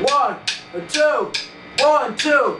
One, two, one, two.